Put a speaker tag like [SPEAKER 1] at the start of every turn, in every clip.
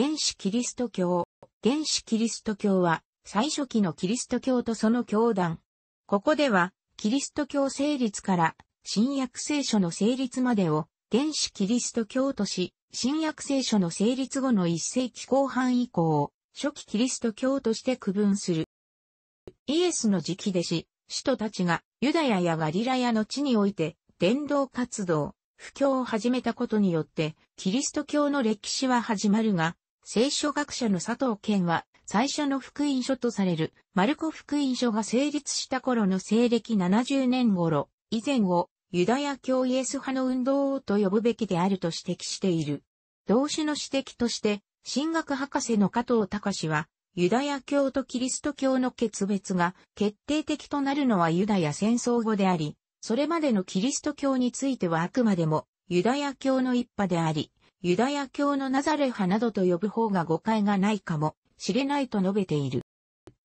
[SPEAKER 1] 原始キリスト教。原始キリスト教は、最初期のキリスト教とその教団。ここでは、キリスト教成立から、新約聖書の成立までを、原始キリスト教とし、新約聖書の成立後の一世紀後半以降、初期キリスト教として区分する。イエスの時期でし、使徒たちがユダヤやガリラヤの地において伝道活動、布教を始めたことによって、キリスト教の歴史は始まるが、聖書学者の佐藤健は、最初の福音書とされる、マルコ福音書が成立した頃の西暦70年頃、以前を、ユダヤ教イエス派の運動と呼ぶべきであると指摘している。同種の指摘として、神学博士の加藤隆は、ユダヤ教とキリスト教の決別が決定的となるのはユダヤ戦争後であり、それまでのキリスト教についてはあくまでもユダヤ教の一派であり、ユダヤ教のナザレ派などと呼ぶ方が誤解がないかもしれないと述べている。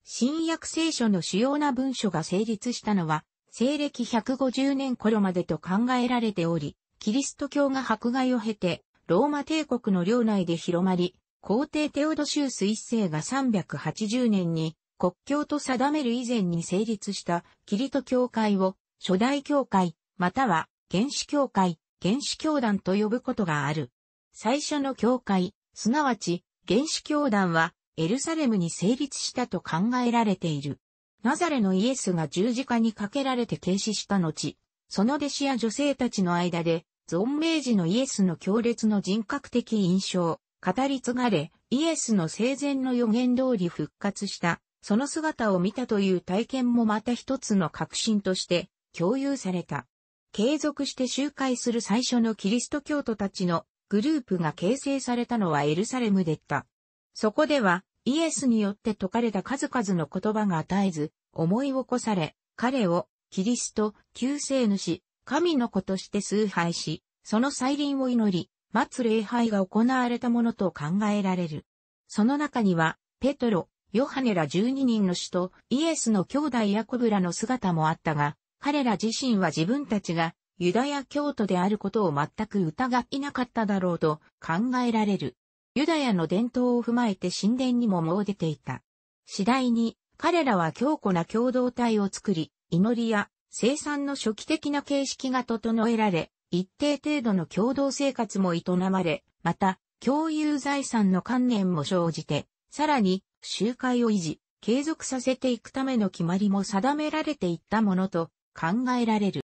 [SPEAKER 1] 新約聖書の主要な文書が成立したのは、西暦150年頃までと考えられており、キリスト教が迫害を経て、ローマ帝国の領内で広まり、皇帝テオドシウス一世が380年に国教と定める以前に成立したキリト教会を初代教会、または原始教会、原始教団と呼ぶことがある。最初の教会、すなわち原始教団はエルサレムに成立したと考えられている。ナザレのイエスが十字架にかけられて軽視した後、その弟子や女性たちの間で、存命時のイエスの強烈の人格的印象、語り継がれ、イエスの生前の予言通り復活した、その姿を見たという体験もまた一つの確信として共有された。継続して集会する最初のキリスト教徒たちのグループが形成されたのはエルサレムでった。そこではイエスによって説かれた数々の言葉が与えず、思い起こされ、彼をキリスト、救世主、神の子として崇拝し、その再臨を祈り、待つ礼拝が行われたものと考えられる。その中には、ペトロ、ヨハネら12人の使とイエスの兄弟ヤコブらの姿もあったが、彼ら自身は自分たちがユダヤ教徒であることを全く疑いなかっただろうと考えられる。ユダヤの伝統を踏まえて神殿にも詣出ていた。次第に彼らは強固な共同体を作り、祈りや生産の初期的な形式が整えられ、一定程度の共同生活も営まれ、また共有財産の観念も生じて、さらに集会を維持、継続させていくための決まりも定められていったものと考えられる。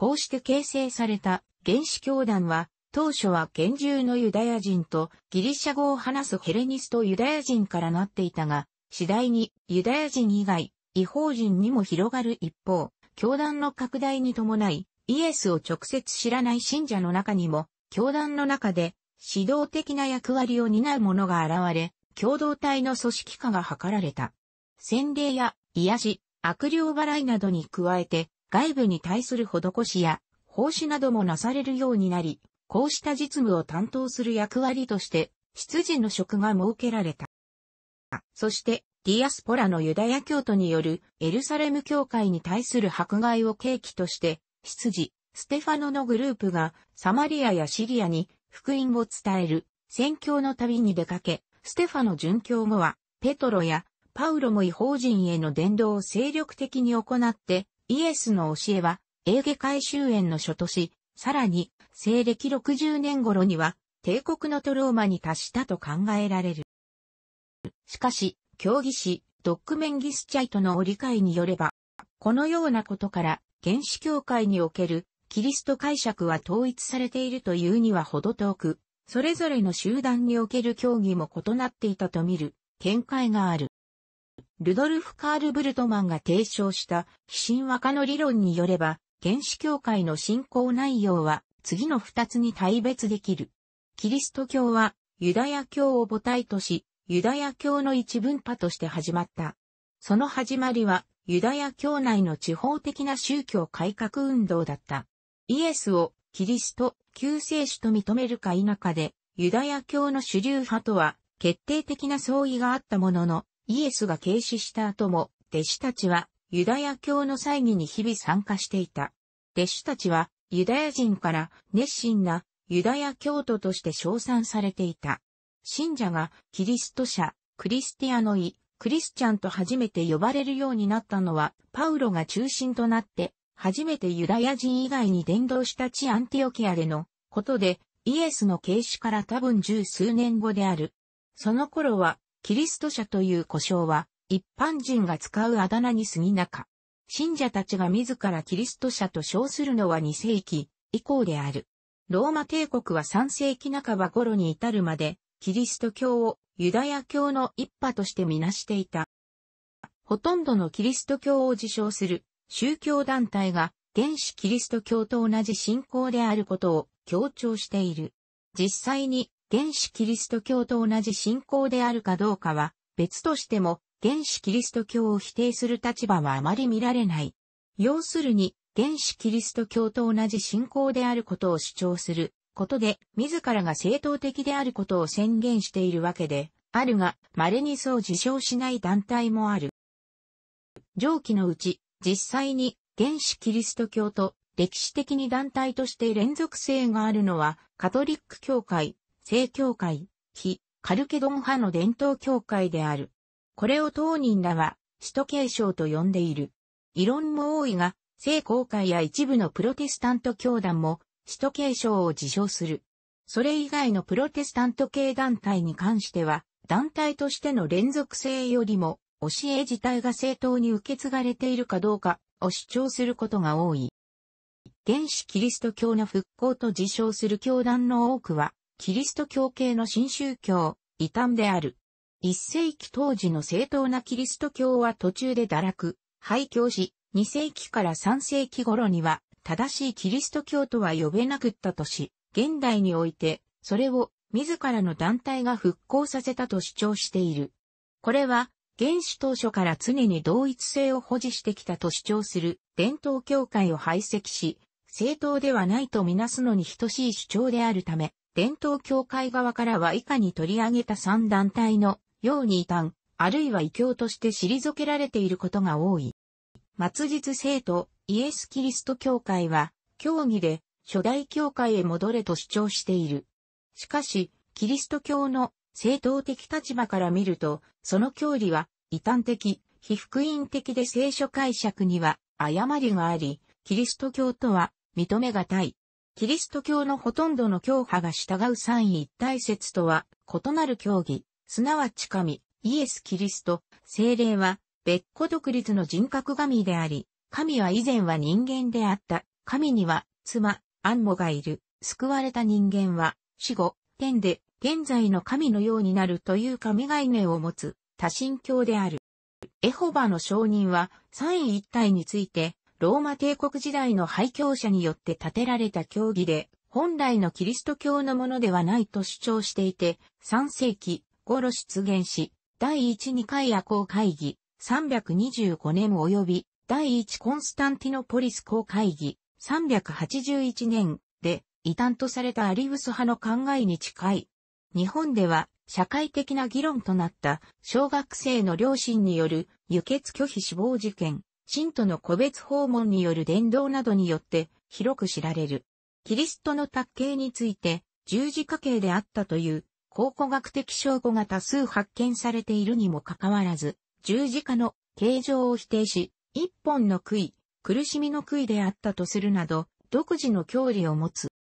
[SPEAKER 1] こうして形成された原始教団は、当初は現住のユダヤ人とギリシャ語を話すヘレニストユダヤ人からなっていたが、次第にユダヤ人以外、違法人にも広がる一方、教団の拡大に伴い、イエスを直接知らない信者の中にも、教団の中で指導的な役割を担う者が現れ、共同体の組織化が図られた。洗礼や癒し、悪霊払いなどに加えて、外部に対する施しや、奉仕などもなされるようになり、こうした実務を担当する役割として、執事の職が設けられた。そして、ディアスポラのユダヤ教徒によるエルサレム教会に対する迫害を契機として、執事、ステファノのグループがサマリアやシリアに福音を伝える宣教の旅に出かけ、ステファノ殉教後は、ペトロやパウロも違法人への伝道を精力的に行って、イエスの教えは、エーゲ海終焉の初年、さらに、西暦60年頃には、帝国のトローマに達したと考えられる。しかし、競技師、ドックメンギスチャイトの理解によれば、このようなことから、原始教会におけるキリスト解釈は統一されているというにはほど遠く、それぞれの集団における教義も異なっていたと見る見解がある。ルドルフ・カール・ブルトマンが提唱した非神話化の理論によれば、原始教会の信仰内容は次の二つに大別できる。キリスト教はユダヤ教を母体とし、ユダヤ教の一分派として始まった。その始まりはユダヤ教内の地方的な宗教改革運動だった。イエスをキリスト、救世主と認めるか否かで、ユダヤ教の主流派とは決定的な相違があったものの、イエスが軽視した後も、弟子たちはユダヤ教の祭儀に日々参加していた。弟子たちはユダヤ人から熱心なユダヤ教徒として称賛されていた。信者がキリスト者、クリスティアノイ、クリスチャンと初めて呼ばれるようになったのは、パウロが中心となって、初めてユダヤ人以外に伝道した地アンティオキアでのことで、イエスの啓示から多分十数年後である。その頃は、キリスト者という呼称は、一般人が使うあだ名に過ぎなか。信者たちが自らキリスト者と称するのは2世紀以降である。ローマ帝国は3世紀半ば頃に至るまで、キリスト教をユダヤ教の一派としてみなしていた。ほとんどのキリスト教を自称する宗教団体が原始キリスト教と同じ信仰であることを強調している。実際に原始キリスト教と同じ信仰であるかどうかは別としても原始キリスト教を否定する立場はあまり見られない。要するに原始キリスト教と同じ信仰であることを主張することで、自らが正当的であることを宣言しているわけで、あるが、稀にそう自称しない団体もある。上記のうち、実際に原始キリスト教と歴史的に団体として連続性があるのは、カトリック教会、正教会、非カルケドン派の伝統教会である。これを当人らは、使徒継承と呼んでいる。異論も多いが、聖公会や一部のプロテスタント教団も、使徒継承を自称する。それ以外のプロテスタント系団体に関しては、団体としての連続性よりも、教え自体が正当に受け継がれているかどうかを主張することが多い。原始キリスト教の復興と自称する教団の多くは、キリスト教系の新宗教、異端である。一世紀当時の正当なキリスト教は途中で堕落、廃教し、二世紀から三世紀頃には正しいキリスト教とは呼べなくったとし、現代において、それを自らの団体が復興させたと主張している。これは、原始当初から常に同一性を保持してきたと主張する伝統教会を排斥し、正当ではないとみなすのに等しい主張であるため、伝統教会側からは以下に取り上げた三団体のように異端、あるいは異教として退けられていることが多い。末日聖徒、イエス・キリスト教会は、教義で初代教会へ戻れと主張している。しかし、キリスト教の正当的立場から見ると、その教理は異端的、非福音的で聖書解釈には誤りがあり、キリスト教とは認めがたい。キリスト教のほとんどの教派が従う三位一体説とは異なる教義、すなわち神、イエス・キリスト、精霊は別個独立の人格神であり、神は以前は人間であった。神には、妻、アンモがいる。救われた人間は、死後、天で、現在の神のようになるという神概念を持つ、多神教である。エホバの証人は、三位一体について、ローマ帝国時代の廃教者によって建てられた教義で、本来のキリスト教のものではないと主張していて、3世紀頃出現し、第一二回夜行会議、325年及び、第一コンスタンティノポリス公会議381年で異端とされたアリウス派の考えに近い。日本では社会的な議論となった小学生の両親による輸血拒否死亡事件、信徒の個別訪問による伝道などによって広く知られる。キリストの卓形について十字架形であったという考古学的証拠が多数発見されているにもかかわらず、十字架の形状を否定し、一本の杭、苦しみの杭であったとするなど、独自の教理を持つ。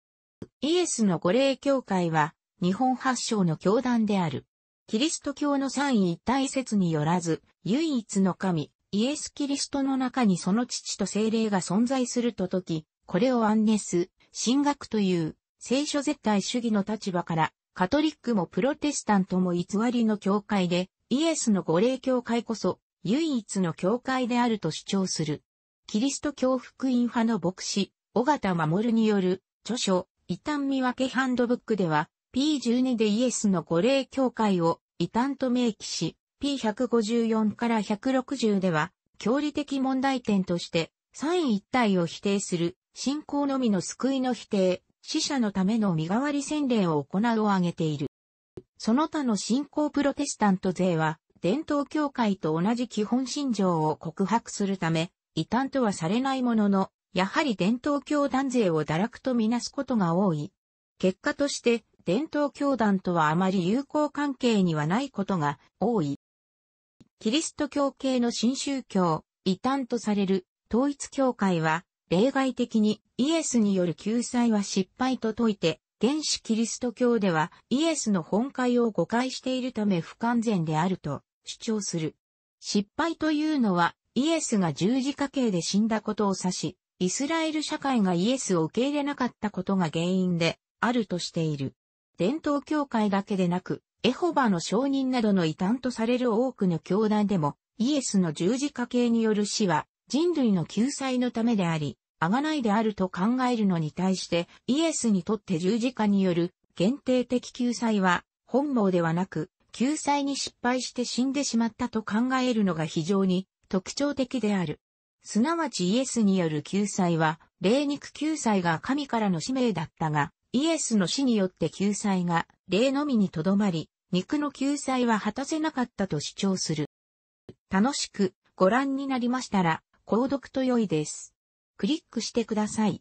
[SPEAKER 1] イエスの御霊教会は、日本発祥の教団である。キリスト教の三位一体説によらず、唯一の神、イエス・キリストの中にその父と精霊が存在するととき、これをアンネス、神学という聖書絶対主義の立場から、カトリックもプロテスタントも偽りの教会で、イエスの御霊教会こそ唯一の教会であると主張する。キリスト教福音派の牧師、小形守による著書、異端見分けハンドブックでは、P12 でイエスの御霊教会を異端と明記し、P154 から160では、教理的問題点として、三位一体を否定する、信仰のみの救いの否定、死者のための身代わり洗礼を行うを挙げている。その他の信仰プロテスタント勢は、伝統教会と同じ基本信条を告白するため、異端とはされないものの、やはり伝統教団勢を堕落とみなすことが多い。結果として、伝統教団とはあまり友好関係にはないことが多い。キリスト教系の新宗教、異端とされる統一教会は、例外的にイエスによる救済は失敗と説いて、原始キリスト教ではイエスの本会を誤解しているため不完全であると主張する。失敗というのはイエスが十字架刑で死んだことを指し、イスラエル社会がイエスを受け入れなかったことが原因であるとしている。伝統教会だけでなく、エホバの証人などの異端とされる多くの教団でも、イエスの十字架系による死は人類の救済のためであり、贖いであると考えるのに対して、イエスにとって十字架による限定的救済は本望ではなく、救済に失敗して死んでしまったと考えるのが非常に特徴的である。すなわちイエスによる救済は、霊肉救済が神からの使命だったが、イエスの死によって救済が霊のみにとどまり、肉の救済は果たせなかったと主張する。楽しくご覧になりましたら、購読と良いです。クリックしてください。